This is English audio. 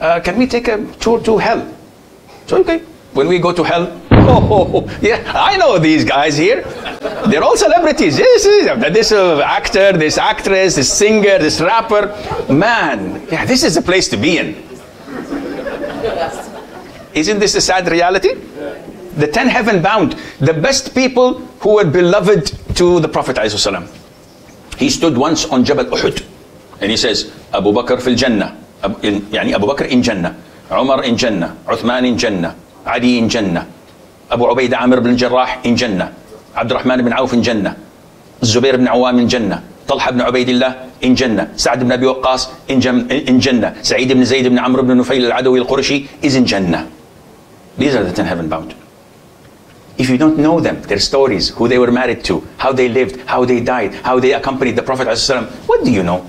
uh, can we take a tour to hell? So, okay. When we go to hell, oh, yeah, I know these guys here. They're all celebrities. Yes, yes, this uh, actor, this actress, this singer, this rapper. Man, yeah, this is a place to be in. Isn't this a sad reality? The ten heaven bound, the best people who were beloved to the Prophet. ﷺ. He stood once on Jabal Uhud and he says, Abu Bakr fil Jannah. يعني أبو بكر in Jannah. عمر in Jannah. عثمان in Jannah. علي in Jannah. أبو عبيدة عامر بن الجراح in Jannah. عبد الرحمن بن عوف in Jannah. الزبير بن عوام in Jannah. طلحة بن عبيد الله in Jannah. سعد بن أبي وقاص in, in Jannah. سعيد بن زيد بن عمرو بن نفيل العدوي القرشي is in Jannah. These are the ten heaven bound. If you don't know them, their stories, who they were married to, how they lived, how they died, how they accompanied the Prophet, ﷺ, what do you know?